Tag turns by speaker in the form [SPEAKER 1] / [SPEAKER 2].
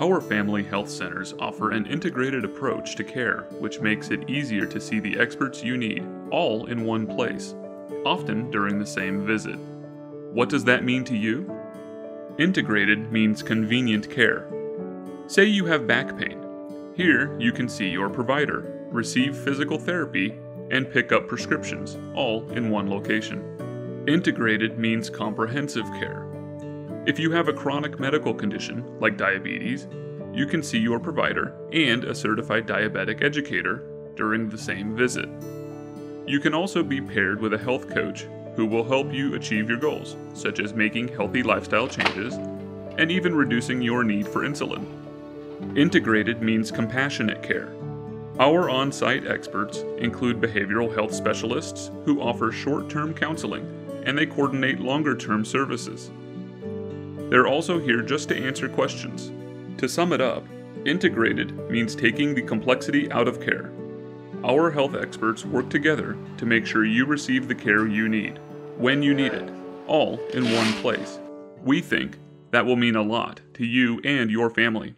[SPEAKER 1] Our family health centers offer an integrated approach to care, which makes it easier to see the experts you need, all in one place, often during the same visit. What does that mean to you? Integrated means convenient care. Say you have back pain. Here, you can see your provider, receive physical therapy, and pick up prescriptions, all in one location. Integrated means comprehensive care. If you have a chronic medical condition, like diabetes, you can see your provider and a certified diabetic educator during the same visit. You can also be paired with a health coach who will help you achieve your goals, such as making healthy lifestyle changes and even reducing your need for insulin. Integrated means compassionate care. Our on site experts include behavioral health specialists who offer short term counseling and they coordinate longer term services. They're also here just to answer questions. To sum it up, integrated means taking the complexity out of care. Our health experts work together to make sure you receive the care you need, when you need it, all in one place. We think that will mean a lot to you and your family.